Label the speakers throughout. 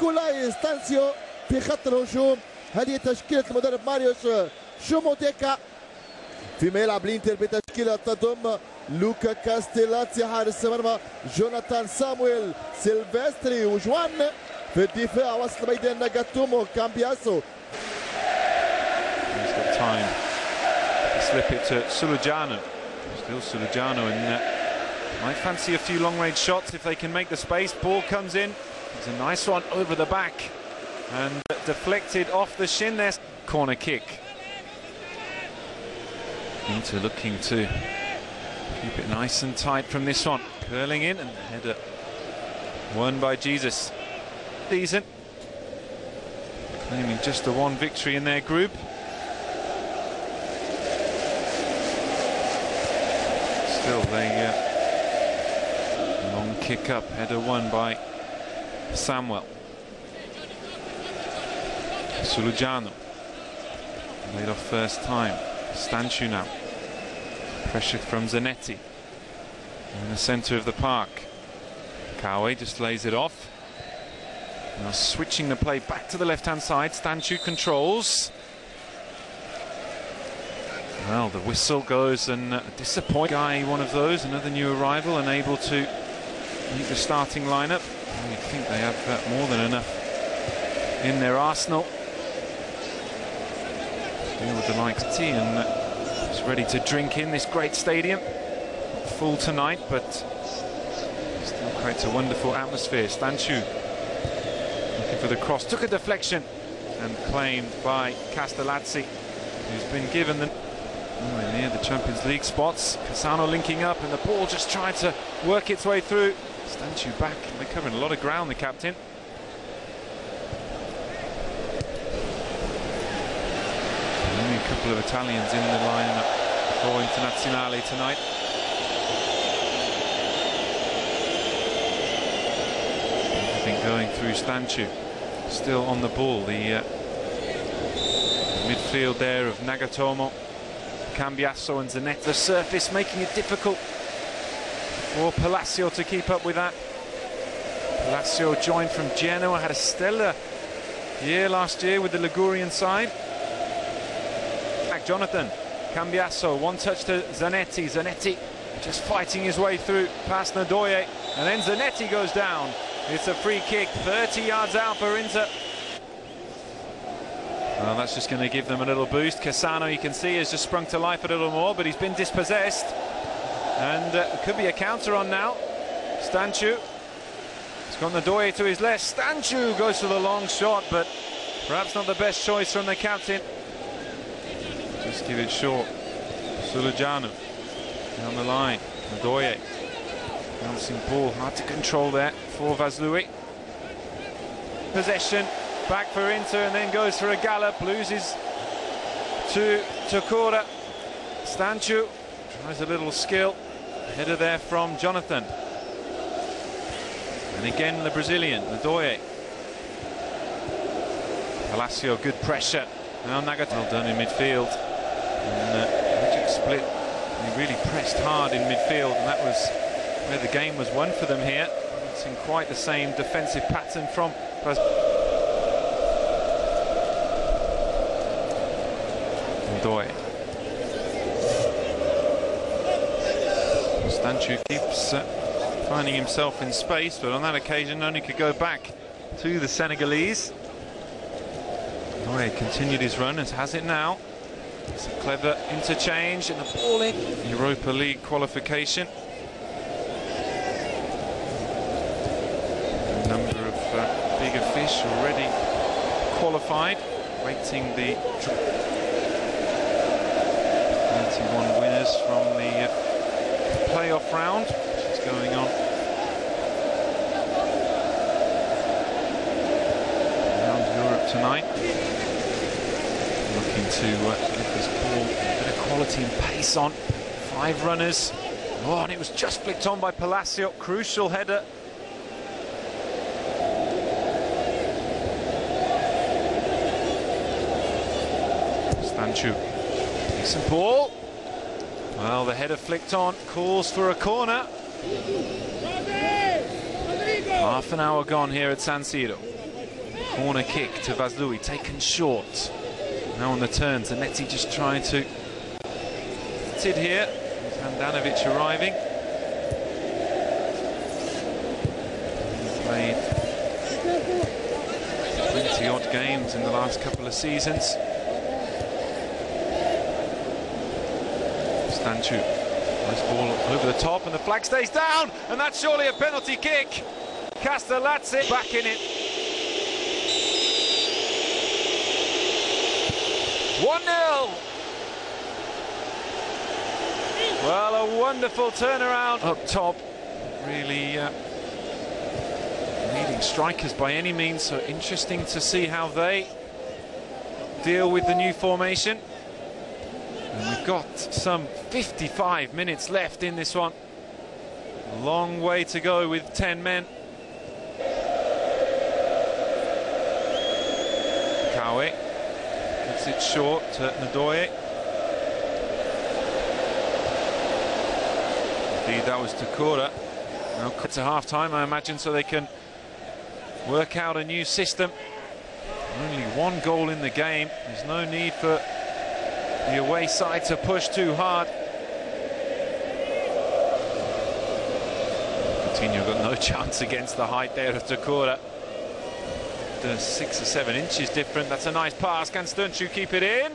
Speaker 1: نيكولاي ستانسيو في خط الهجوم هذه تشكيلة المدرب ماريوش شوموتيكا فيما يلعب الانتر بتشكيلة تضم لوكا كاستيلاتسي حارس المرمى جوناثان سامويل سيلفستري وجوان في الدفاع وسط ميدان ناغاتومو كامبياسو
Speaker 2: He's got time to slip it to Sulujano. Still Sulujano and uh, might fancy a few long range shots if they can make the space. Ball comes in. It's a nice one over the back and deflected off the shin there. Corner kick. Inter looking to keep it nice and tight from this one. Curling in and header won by Jesus. Decent. Claiming just the one victory in their group. Still, they uh, long kick up, header won by Samuel. Sulujano laid off first time. Stanciu now. Pressure from Zanetti in the centre of the park. Kawe just lays it off. Now switching the play back to the left-hand side. Stanciu controls. Well, the whistle goes and uh, disappoint guy, one of those, another new arrival, unable to meet the starting lineup. I think they have uh, more than enough in their arsenal. Deal with the likes of T and is ready to drink in this great stadium. Full tonight, but still creates a wonderful atmosphere. Stanciu looking for the cross, took a deflection and claimed by Castellazzi, who's been given the near the Champions League spots. Cassano linking up and the ball just tried to work its way through. Stanciu back. They're covering a lot of ground, the captain. Only a couple of Italians in the lineup for Internazionale tonight. Everything going through Stanciu. Still on the ball. The uh, midfield there of Nagatomo. Cambiasso and Zanetti. The surface making it difficult for Palacio to keep up with that. Palacio joined from Genoa, had a stellar year last year with the Ligurian side. Back Jonathan, Cambiasso, one touch to Zanetti. Zanetti just fighting his way through past Ndoye, and then Zanetti goes down. It's a free kick, 30 yards out for Inter. Well, that's just going to give them a little boost. Cassano, you can see, has just sprung to life a little more, but he's been dispossessed. And uh, could be a counter on now. Stanciu. He's got Ndoye to his left. Stanciu goes for the long shot, but perhaps not the best choice from the captain. Just give it short. Sulujano down the line. Ndoye. Bouncing ball, hard to control there for Vaslui. Possession, back for Inter and then goes for a gallop, loses to Tokura. Stanciu tries a little skill. Header there from Jonathan. And again the Brazilian, Ndoye. Palacio, good pressure. Now Nagata well done in midfield. And uh, split. he really pressed hard in midfield and that was where the game was won for them here. It's in quite the same defensive pattern from Brazil. Stanciu keeps uh, finding himself in space, but on that occasion only could go back to the Senegalese. Doy continued his run, as has it now. It's a clever interchange and the ball. Europa League qualification. A number of uh, bigger fish already qualified, waiting the 31 winners from the uh, playoff round, which is going on around Europe tonight. Looking to uh, get this ball a bit of quality and pace on. Five runners. Oh, and it was just flicked on by Palacio. Crucial header. Stanciu. Decent ball. Well, the header flicked on, calls for a corner. Half an hour gone here at San Siro. Corner kick to Vaslui, taken short. Now on the turn, Zanetti just trying to sit here. Handanovic arriving. Played 20 odd games in the last couple of seasons. Stanciu, nice ball over the top, and the flag stays down, and that's surely a penalty kick. Castellazzi back in it. 1 0. Well, a wonderful turnaround up top. Really uh, leading strikers by any means, so interesting to see how they deal with the new formation. And we've got some 55 minutes left in this one. Long way to go with 10 men. Kawe gets it short to Ndoye. Indeed, that was Takura. Now cut to half time, I imagine, so they can work out a new system. Only one goal in the game. There's no need for the away side to push too hard. Coutinho got no chance against the height there of Takura. The six or seven inches different. That's a nice pass. Can Stanciu keep it in?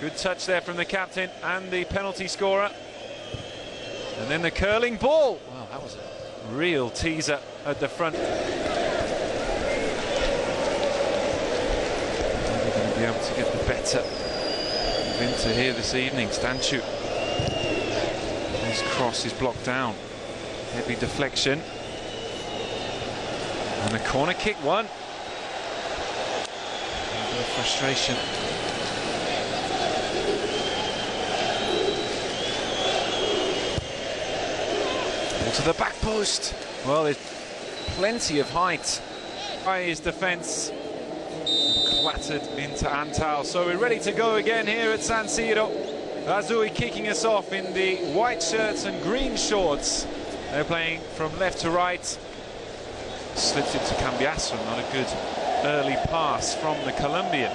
Speaker 2: Good touch there from the captain and the penalty scorer. And then the curling ball. Wow, that was a real teaser at the front. Going to be able to get the better of Inter here this evening? Stanciu. His cross is blocked down. Heavy deflection. And a corner kick one. Frustration. Ball to the back post. Well, there's plenty of height by his defence. Clattered into Antal. So we're ready to go again here at San Siro. Azui kicking us off in the white shirts and green shorts. They're playing from left to right. Slipped into to Cambiasso. Not a good early pass from the Colombian.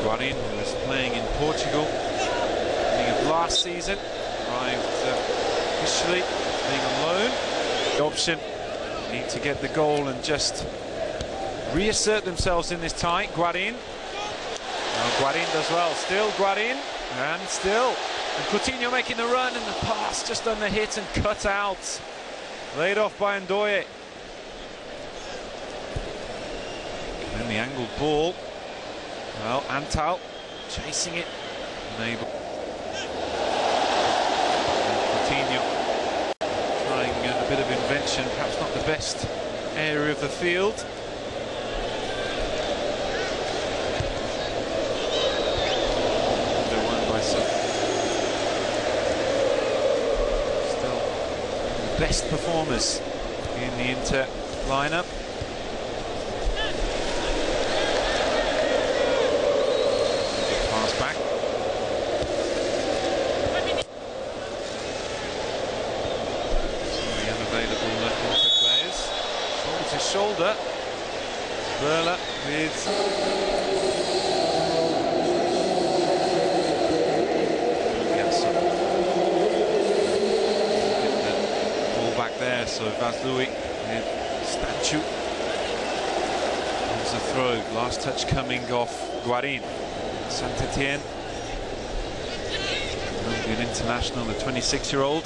Speaker 2: Guarin, who was playing in Portugal beginning of last season, arrived uh, officially being on loan. The option need to get the goal and just reassert themselves in this. Guarin. Well, Guarin does well. Still Guarin. And still. And Coutinho making the run and the pass just on the hit and cut out. Laid off by Ndoye. And the angled ball. Well, Antal chasing it. Unable. Coutinho trying a bit of invention, perhaps not the best area of the field. They're won by some. Still the best performers in the Inter lineup. Pass back. The unavailable Inter players. Shoulder to shoulder. Burla with Piazza. Get the ball back there, so Vaslui Stanciu. There's a throw. Last touch coming off Guarin. Saint-Etienne. Colombian international, the 26-year-old.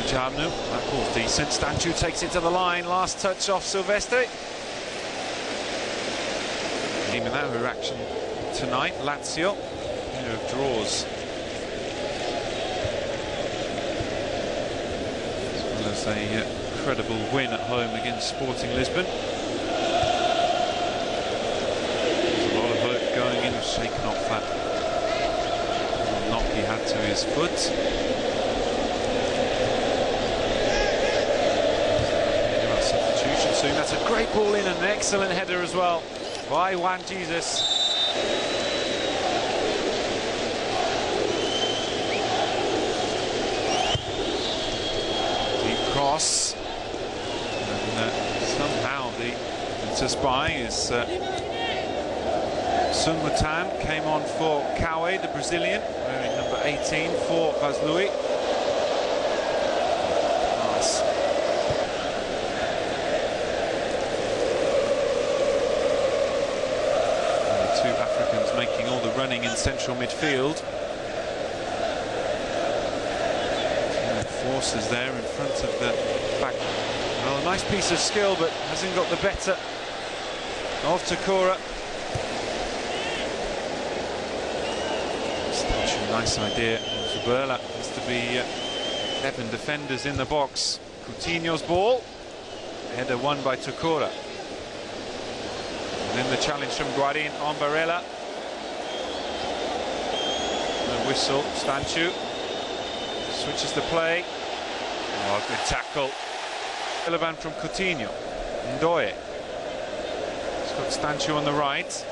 Speaker 2: Ujamnu, that ball's decent. Stanciu takes it to the line. Last touch off Silvestri. Even that reaction tonight, Lazio. Draws. Well a credible win at home against Sporting Lisbon. There's a lot of hope going in, shaken off that knock he had to his foot. That's a great ball in and an excellent header as well by Juan Jesus. Cross. And uh, somehow us by is uh, Sun Mutan came on for Kawe, the Brazilian, wearing number 18 for Vaslui. Africans making all the running in central midfield. Forces there in front of the back. Well, a nice piece of skill, but hasn't got the better of Takura. Such a nice idea. Zuberla has to be uh, 11 defenders in the box. Coutinho's ball. Header won by Takura. And then the challenge from Guarin on Barella. The whistle, Stanciu. Switches the play. Oh, good tackle. Sullivan from Coutinho. Ndoye. He's got Stanciu on the right.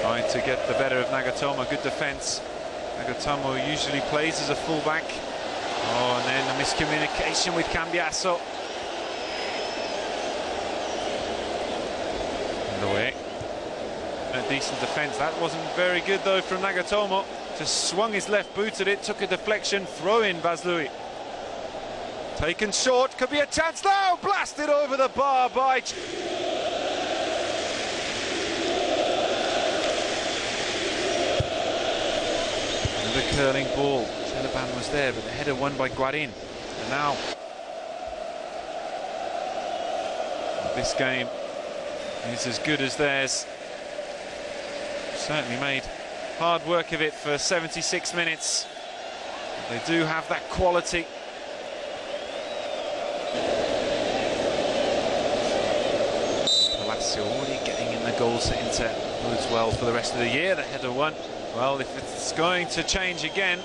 Speaker 2: Trying to get the better of Nagatomo. Good defence. Nagatomo usually plays as a fullback. Oh, and then the miscommunication with Cambiasso. Ndoye. A decent defence. That wasn't very good though from Nagatomo. Just swung his left boot at it, took a deflection, throw in Vaslui. Taken short, could be a chance now, blasted over the bar by... The curling ball, Chelaban was there, but the header won by Guarin. And now, this game is as good as theirs. Certainly made hard work of it for 76 minutes. They do have that quality. Palacio already getting in the goals to Inter bodes well for the rest of the year. The header one. Well, if it's going to change again,